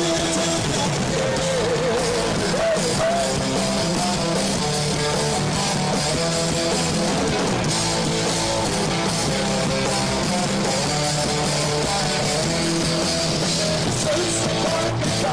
Shit.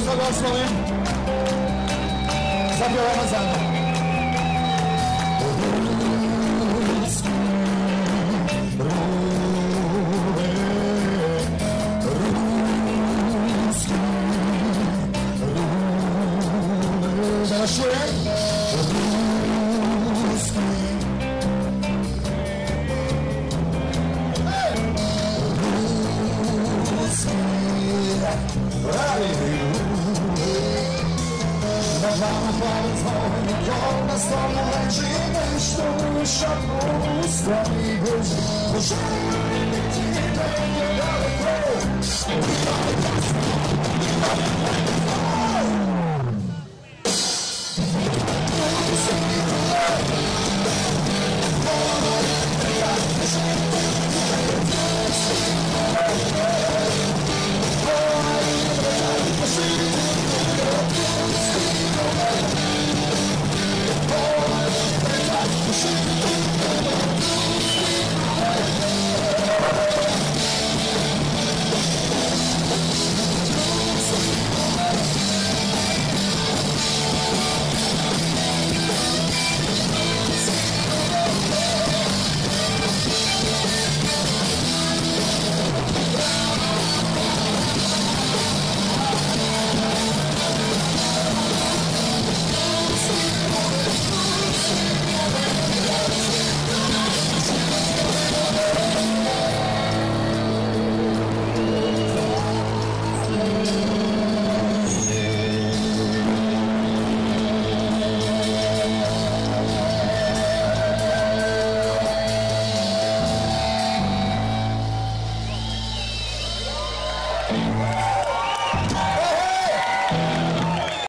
Państwa głosują. Zabiorę za mną. Bravi! Canıkların tanrı görmezden Mecide işlemiş şapkın üstleri göz Bu şehrin bittiği de gelerek Canıkların tanrı görmezden